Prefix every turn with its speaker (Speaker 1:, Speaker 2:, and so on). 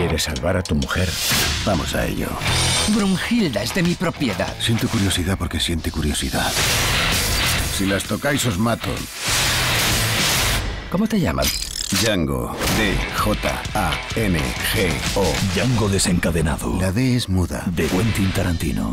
Speaker 1: Quieres salvar a tu mujer.
Speaker 2: Vamos a ello.
Speaker 3: Brunhilda es de mi propiedad.
Speaker 2: Siento curiosidad porque siente curiosidad. Si las tocáis os mato.
Speaker 3: ¿Cómo te llamas?
Speaker 2: Django. D-J-A-N-G-O.
Speaker 4: Django desencadenado.
Speaker 2: La D es muda.
Speaker 4: De Quentin Tarantino.